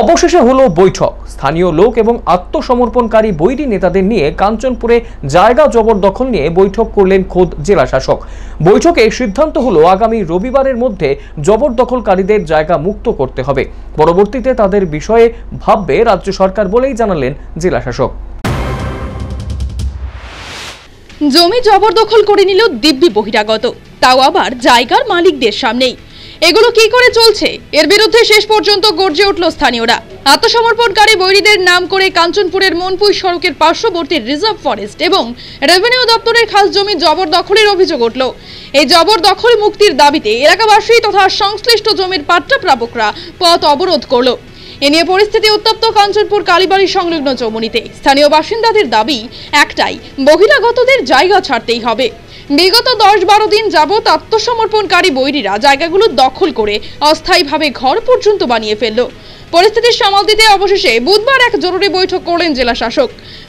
অবশেষে হলো বৈঠক। স্থানীয় লোক এবং আত্মসমর্পণকারী বৈরী নেতাদের নিয়ে কাঞ্চনপুরে জায়গা জবরদখল নিয়ে বৈঠক করলেন খোদ জেলা শাসক। বৈঠকে সিদ্ধান্ত হলো আগামী রবিবারের মধ্যে জবরদখলকারীদের জায়গা মুক্ত করতে হবে। পরবর্তীতে তাদের বিষয়ে ভাববে রাজ্য সরকার বলেই জানালেন জেলা শাসক। জমি জবরদখল করে নিল দিব্যি বহিরাগত। তাও আবার জায়গার মালিকদের সামনেই। এগুলো কি করে চলছে? এর বিরুদ্ধে শেষ পর্যন্ত গর্জে উঠল স্থানীয়রা। আত্মসমর্পণকারী বৈরীদের নাম করে কাঞ্চনপুরের মনপুই সড়কের পার্শ্ববর্তী রিজার্ভ ফরেস্ট এবং রেভিনিউ দপ্তরের খাস জমি জবরদখলের অভিযোগ উঠল। এই জবরদখল মুক্তির দাবিতে এলাকাবাসী তথা সংশ্লিষ্ট জমির পাট্টা প্রাপকরা পথ অবরোধ করল। এ নিয়ে পরিস্থিতি উত্তপ্ত কাঞ্চনপুর কালীবাড়ি সংলগ্ন চৌমুনিতে। স্থানীয় বাসিন্দাদের দাবি একটাই বহিরাগতদের জায়গা ছাড়তেই হবে। বিগত দশ বারো দিন যাবৎ আত্মসমর্পণকারী বৈরীরা জায়গাগুলো দখল করে অস্থায়ীভাবে ঘর পর্যন্ত বানিয়ে ফেলল। পরিস্থিতি সামাল দিতে অবশেষে বুধবার এক জরুরি বৈঠক করলেন জেলা শাসক।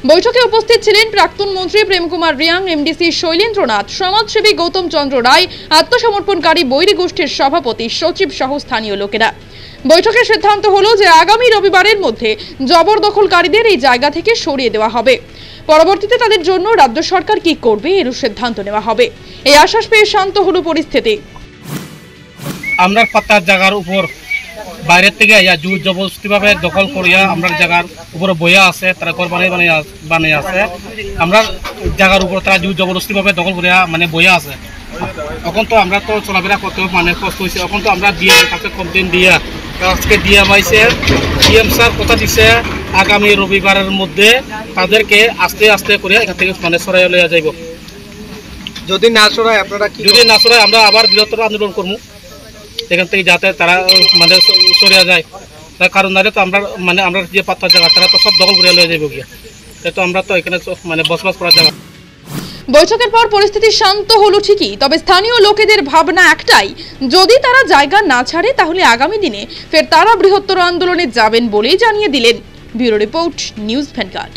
বৈঠকে উপস্থিত ছিলেন প্রাক্তন মন্ত্রী প্রেমকুমার রিয়াং, এমডিসি শৈলেন্দ্রনাথ, সমাজসেবী গৌতম চন্দ্র রায়, আত্মসমর্পণকারী বৈরী গোষ্ঠীর সভাপতি, সচিব সহ স্থানীয় লোকেরা। বৈঠকের সিদ্ধান্ত হলো যে আগামী রবিবারের মধ্যে জবরদখলকারীদের এই জায়গা থেকে সরিয়ে দেওয়া হবে। পরবর্তীতে তাদের জন্য রাজ্য সরকার কি করবে এর সিদ্ধান্ত নেওয়া হবে। এই আশ্বাস পেয়ে শান্ত হলো পরিস্থিতি। আমরা পাতার জায়গার উপর, বাইরের থেকে ইয়া জোর জবরদস্তিভাবে দখল করিয়া আমরা জায়গার উপরে বইয়া আছে, তারা ঘর বানিয়ে বানিয়ে বানিয়ে আছে। আমরা জায়গার উপর তারা জোর জবরদস্তিভাবে দখল করিয়া মানে বইয়া আছে। এখন তো আমরা তো চলাফেরা করতে মানে কষ্ট হয়েছে এখন তো আমরা দিয়ে কাছে কমপ্লেন দিয়া আজকে দিয়ে পাইছে ডিএম স্যার কথা দিছে আগামী রবিবারের মধ্যে তাদেরকে আস্তে আস্তে করে এখান থেকে মানে সরাই লইয়া যাইব। যদি না সরায় আপনারা কি যদি না সরাই আমরা আবার বৃহত্তর আন্দোলন করব। এখান থেকে যাতে তারা মানে সরিয়া যায়। তার কারণ নাহলে তো আমরা মানে আমরা যে পাত্তার জায়গা তারা তো সব দখল করে লয়ে যাব গিয়া। তো আমরা তো এখানে মানে বসবাস করার জায়গা। বৈঠকের পর পরিস্থিতি শান্ত হলো ঠিকই, তবে স্থানীয় লোকেদের ভাবনা একটাই, যদি তারা জায়গা না ছাড়ে তাহলে আগামী দিনে ফের তারা বৃহত্তর আন্দোলনে যাবেন বলেই জানিয়ে দিলেন ব্যুরো রিপোর্ট, নিউজ ভ্যানগার্ড।